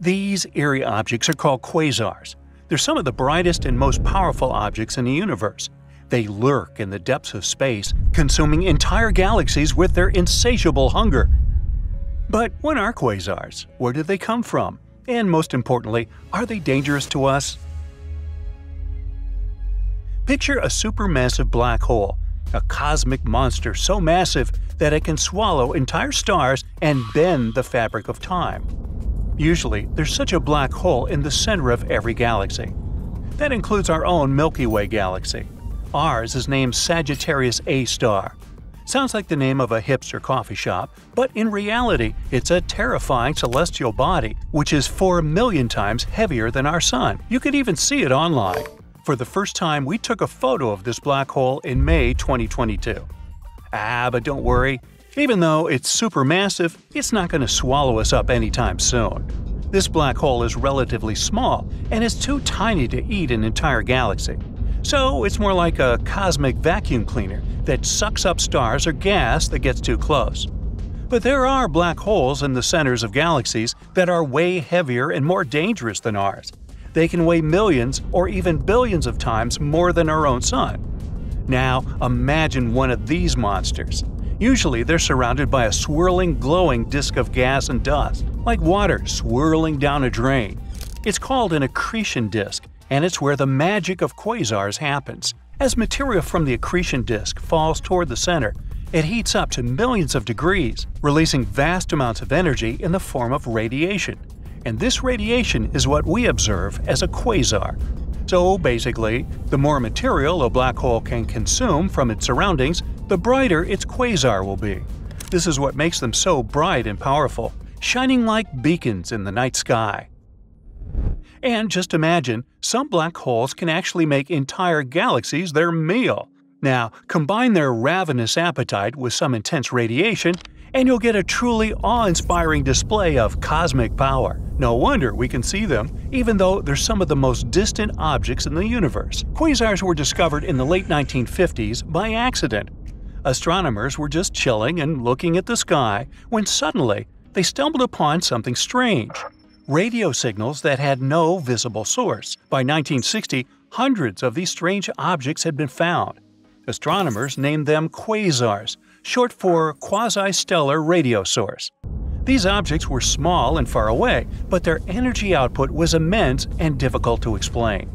These eerie objects are called quasars. They're some of the brightest and most powerful objects in the universe. They lurk in the depths of space, consuming entire galaxies with their insatiable hunger. But what are quasars? Where did they come from? And most importantly, are they dangerous to us? Picture a supermassive black hole, a cosmic monster so massive that it can swallow entire stars and bend the fabric of time. Usually, there's such a black hole in the center of every galaxy. That includes our own Milky Way galaxy. Ours is named Sagittarius A star. Sounds like the name of a hipster coffee shop, but in reality, it's a terrifying celestial body which is 4 million times heavier than our Sun. You could even see it online. For the first time, we took a photo of this black hole in May 2022. Ah, but don't worry, even though it's supermassive, it's not going to swallow us up anytime soon. This black hole is relatively small and is too tiny to eat an entire galaxy. So it's more like a cosmic vacuum cleaner that sucks up stars or gas that gets too close. But there are black holes in the centers of galaxies that are way heavier and more dangerous than ours. They can weigh millions or even billions of times more than our own Sun. Now, imagine one of these monsters. Usually they're surrounded by a swirling, glowing disk of gas and dust, like water swirling down a drain. It's called an accretion disk, and it's where the magic of quasars happens. As material from the accretion disk falls toward the center, it heats up to millions of degrees, releasing vast amounts of energy in the form of radiation. And this radiation is what we observe as a quasar. So basically, the more material a black hole can consume from its surroundings, the brighter its quasar will be. This is what makes them so bright and powerful, shining like beacons in the night sky. And just imagine, some black holes can actually make entire galaxies their meal. Now, combine their ravenous appetite with some intense radiation, and you'll get a truly awe inspiring display of cosmic power. No wonder we can see them, even though they're some of the most distant objects in the universe. Quasars were discovered in the late 1950s by accident Astronomers were just chilling and looking at the sky when suddenly they stumbled upon something strange radio signals that had no visible source. By 1960, hundreds of these strange objects had been found. Astronomers named them quasars, short for quasi stellar radio source. These objects were small and far away, but their energy output was immense and difficult to explain.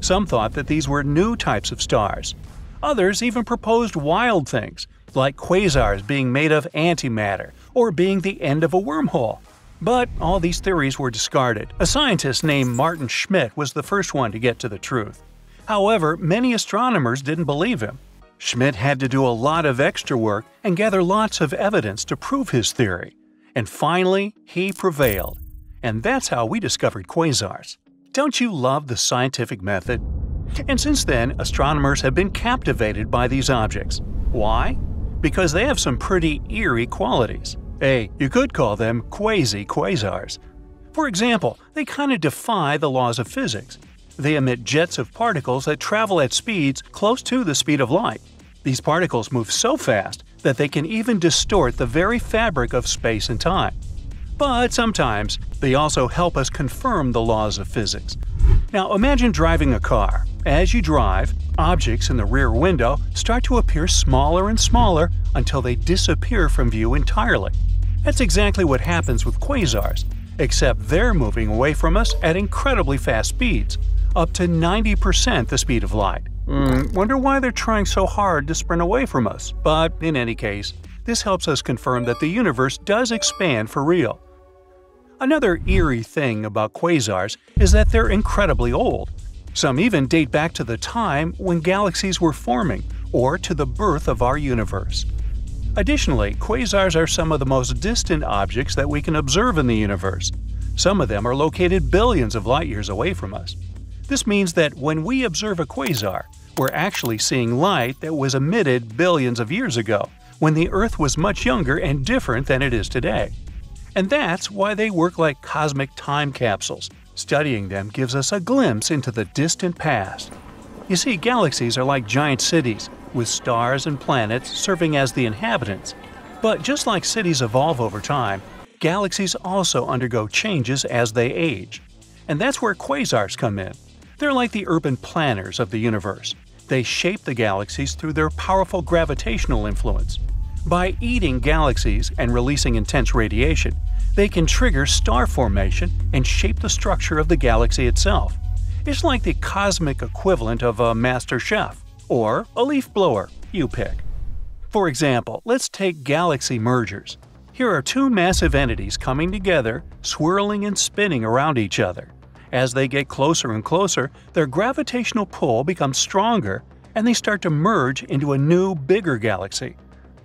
Some thought that these were new types of stars, Others even proposed wild things, like quasars being made of antimatter or being the end of a wormhole. But all these theories were discarded. A scientist named Maarten Schmidt was the first one to get to the truth. However, many astronomers didn't believe him. Schmidt had to do a lot of extra work and gather lots of evidence to prove his theory. And finally, he prevailed. And that's how we discovered quasars. Don't you love the scientific method? And since then, astronomers have been captivated by these objects. Why? Because they have some pretty eerie qualities. A, you could call them quasi-quasars. For example, they kind of defy the laws of physics. They emit jets of particles that travel at speeds close to the speed of light. These particles move so fast that they can even distort the very fabric of space and time. But sometimes, they also help us confirm the laws of physics. Now imagine driving a car. As you drive, objects in the rear window start to appear smaller and smaller until they disappear from view entirely. That's exactly what happens with quasars, except they're moving away from us at incredibly fast speeds, up to 90% the speed of light. Mm, wonder why they're trying so hard to sprint away from us. But in any case, this helps us confirm that the universe does expand for real. Another eerie thing about quasars is that they're incredibly old. Some even date back to the time when galaxies were forming or to the birth of our universe. Additionally, quasars are some of the most distant objects that we can observe in the universe. Some of them are located billions of light years away from us. This means that when we observe a quasar, we're actually seeing light that was emitted billions of years ago, when the Earth was much younger and different than it is today. And that's why they work like cosmic time capsules, Studying them gives us a glimpse into the distant past. You see, galaxies are like giant cities, with stars and planets serving as the inhabitants. But just like cities evolve over time, galaxies also undergo changes as they age. And that's where quasars come in. They're like the urban planners of the universe. They shape the galaxies through their powerful gravitational influence. By eating galaxies and releasing intense radiation, they can trigger star formation and shape the structure of the galaxy itself. It's like the cosmic equivalent of a master chef, or a leaf blower, you pick. For example, let's take galaxy mergers. Here are two massive entities coming together, swirling and spinning around each other. As they get closer and closer, their gravitational pull becomes stronger and they start to merge into a new, bigger galaxy.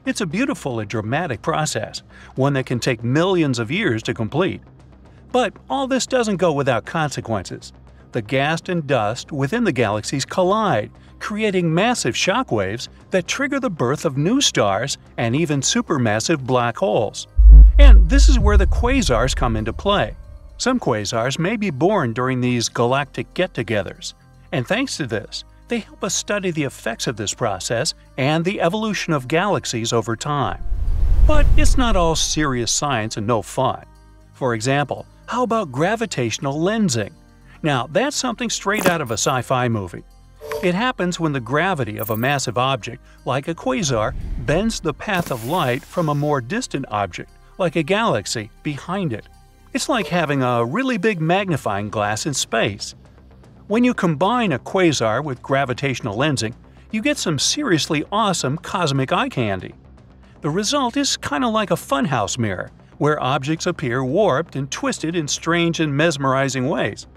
It's a beautiful and dramatic process, one that can take millions of years to complete. But all this doesn't go without consequences. The gas and dust within the galaxies collide, creating massive shock waves that trigger the birth of new stars and even supermassive black holes. And this is where the quasars come into play. Some quasars may be born during these galactic get togethers, and thanks to this, they help us study the effects of this process and the evolution of galaxies over time. But it's not all serious science and no fun. For example, how about gravitational lensing? Now, that's something straight out of a sci fi movie. It happens when the gravity of a massive object, like a quasar, bends the path of light from a more distant object, like a galaxy, behind it. It's like having a really big magnifying glass in space. When you combine a quasar with gravitational lensing, you get some seriously awesome cosmic eye candy. The result is kinda like a funhouse mirror, where objects appear warped and twisted in strange and mesmerizing ways.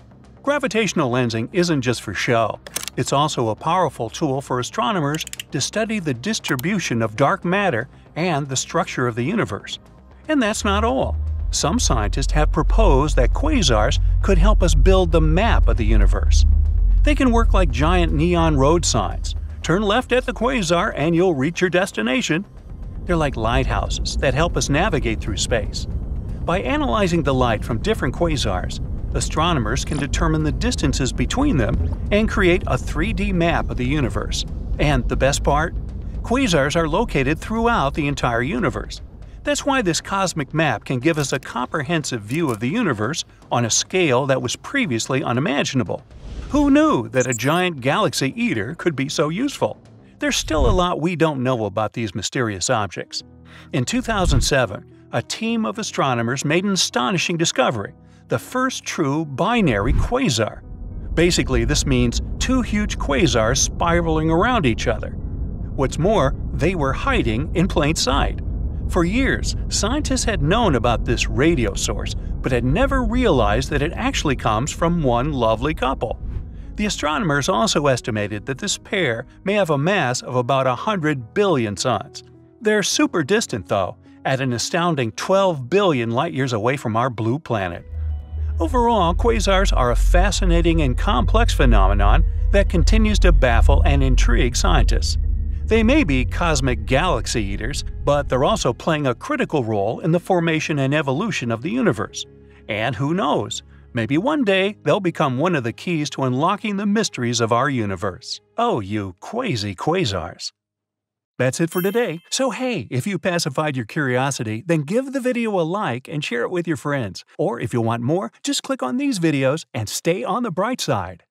Gravitational lensing isn't just for show. It's also a powerful tool for astronomers to study the distribution of dark matter and the structure of the universe. And that's not all. Some scientists have proposed that quasars could help us build the map of the universe. They can work like giant neon road signs. Turn left at the quasar and you'll reach your destination. They're like lighthouses that help us navigate through space. By analyzing the light from different quasars, astronomers can determine the distances between them and create a 3D map of the universe. And the best part? Quasars are located throughout the entire universe. That's why this cosmic map can give us a comprehensive view of the universe on a scale that was previously unimaginable. Who knew that a giant galaxy eater could be so useful? There's still a lot we don't know about these mysterious objects. In 2007, a team of astronomers made an astonishing discovery the first true binary quasar. Basically, this means two huge quasars spiraling around each other. What's more, they were hiding in plain sight. For years, scientists had known about this radio source, but had never realized that it actually comes from one lovely couple. The astronomers also estimated that this pair may have a mass of about 100 billion suns. They're super distant, though, at an astounding 12 billion light-years away from our blue planet. Overall, quasars are a fascinating and complex phenomenon that continues to baffle and intrigue scientists. They may be cosmic galaxy eaters, but they're also playing a critical role in the formation and evolution of the universe. And who knows, maybe one day they'll become one of the keys to unlocking the mysteries of our universe. Oh, you quasi quasars! That's it for today. So hey, if you pacified your curiosity, then give the video a like and share it with your friends. Or if you want more, just click on these videos and stay on the bright side.